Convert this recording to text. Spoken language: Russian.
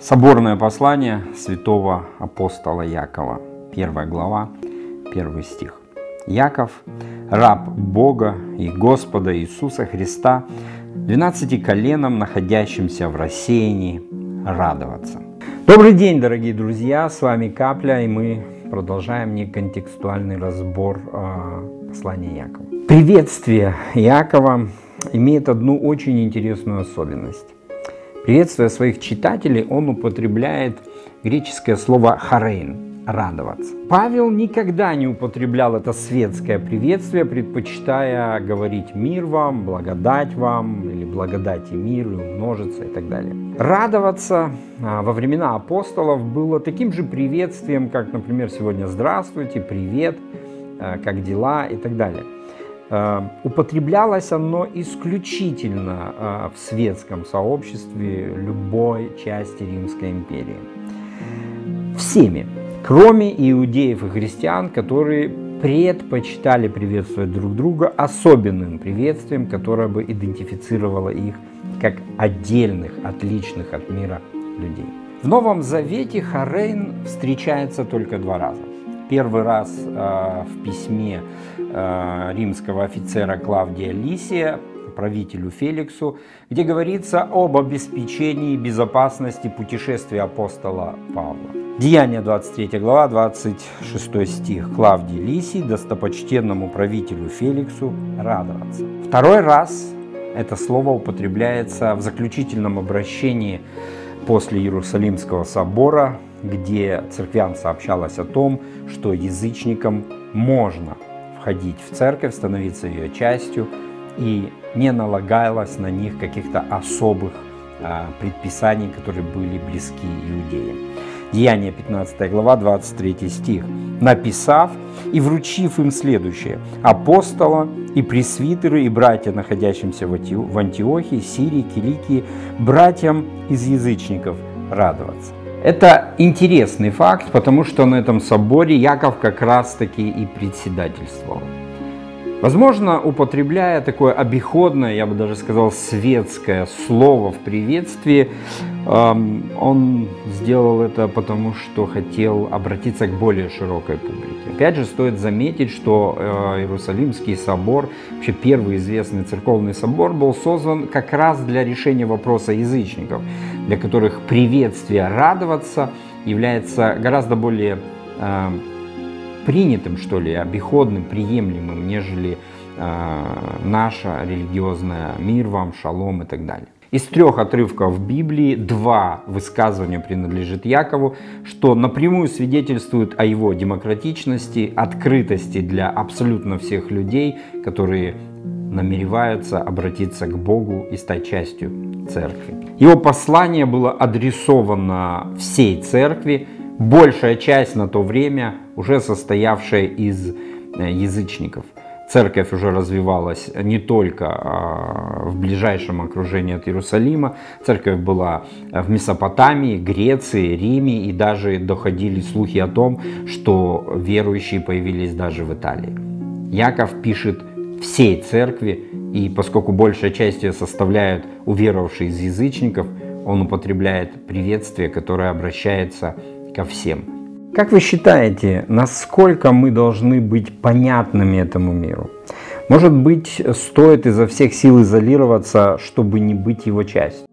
Соборное послание святого апостола Якова, первая глава, первый стих. Яков, раб Бога и Господа Иисуса Христа, двенадцати коленам, находящимся в рассеянии, радоваться. Добрый день, дорогие друзья, с вами Капля, и мы продолжаем неконтекстуальный разбор э, послания Якова. Приветствие Якова имеет одну очень интересную особенность. Приветствуя своих читателей, он употребляет греческое слово «харейн» – «радоваться». Павел никогда не употреблял это светское приветствие, предпочитая говорить «мир вам», «благодать вам» или «благодать и мир», и «умножиться» и так далее. Радоваться а, во времена апостолов было таким же приветствием, как, например, сегодня «здравствуйте», «привет», а, «как дела» и так далее. Э, употреблялось оно исключительно э, в светском сообществе любой части Римской империи. Всеми, кроме иудеев и христиан, которые предпочитали приветствовать друг друга особенным приветствием, которое бы идентифицировало их как отдельных, отличных от мира людей. В Новом Завете Харейн встречается только два раза. Первый раз э, в письме э, римского офицера Клавдия Лисия правителю Феликсу, где говорится об обеспечении безопасности путешествия апостола Павла. Деяние 23 глава, 26 стих. Клавдий Лисий, достопочтенному правителю Феликсу, радоваться. Второй раз это слово употребляется в заключительном обращении после Иерусалимского собора где церквям сообщалось о том, что язычникам можно входить в церковь, становиться ее частью, и не налагалось на них каких-то особых а, предписаний, которые были близки иудеям. Деяние 15 глава, 23 стих. «Написав и вручив им следующее. Апостола и пресвитеры и братья, находящимся в Антиохии, Сирии, Киликии, братьям из язычников радоваться». Это интересный факт, потому что на этом соборе Яков как раз-таки и председательствовал. Возможно, употребляя такое обиходное, я бы даже сказал, светское слово в приветствии, эм, он сделал это потому, что хотел обратиться к более широкой публике. Опять же, стоит заметить, что э, Иерусалимский собор, вообще первый известный церковный собор, был создан как раз для решения вопроса язычников, для которых приветствие радоваться является гораздо более э, принятым, что ли, обиходным, приемлемым, нежели э, наша религиозная мир вам, шалом и так далее. Из трех отрывков Библии два высказывания принадлежит Якову, что напрямую свидетельствует о его демократичности, открытости для абсолютно всех людей, которые намереваются обратиться к Богу и стать частью церкви. Его послание было адресовано всей церкви, большая часть на то время уже состоявшая из э, язычников. Церковь уже развивалась не только а, в ближайшем окружении от Иерусалима. Церковь была в Месопотамии, Греции, Риме и даже доходили слухи о том, что верующие появились даже в Италии. Яков пишет всей церкви, и поскольку большая часть ее составляют уверовавшие из язычников, он употребляет приветствие, которое обращается ко всем. Как вы считаете, насколько мы должны быть понятными этому миру? Может быть, стоит изо всех сил изолироваться, чтобы не быть его частью?